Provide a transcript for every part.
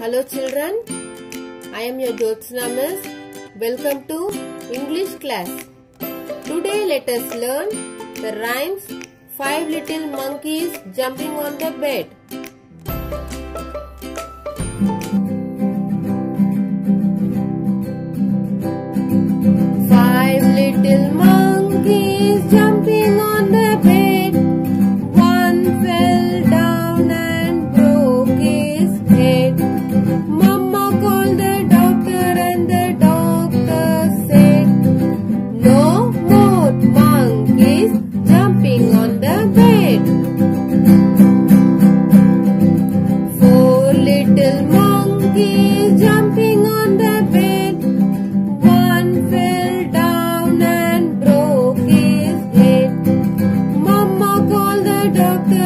Hello children, I am your Jothsina Miss. Welcome to English class. Today let us learn the rhymes Five Little Monkeys Jumping on the Bed. Five little monkeys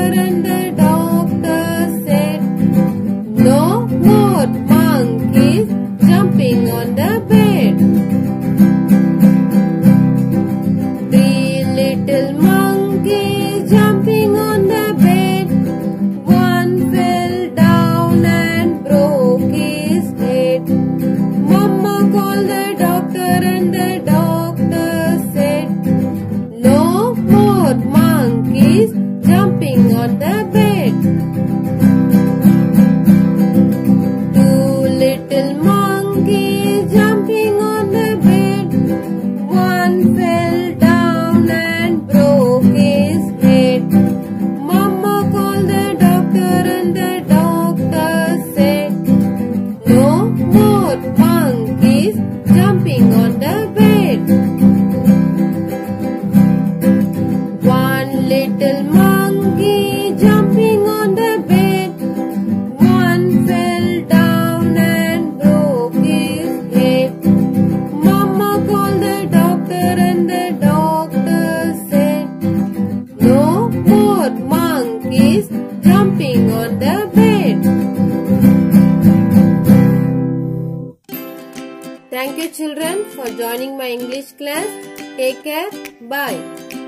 and the doctor said, No more monkeys jumping on the bed. Three little monkeys jumping on the bed. One fell down and broke his head. Mama called the doctor on the bed. Two little monkeys jumping on the bed. One fell down and broke his head. Mama called the doctor and the doctor said, No more monkeys jumping on the bed. One little monkey jumping on the bed. Thank you children for joining my English class. Take care. Bye.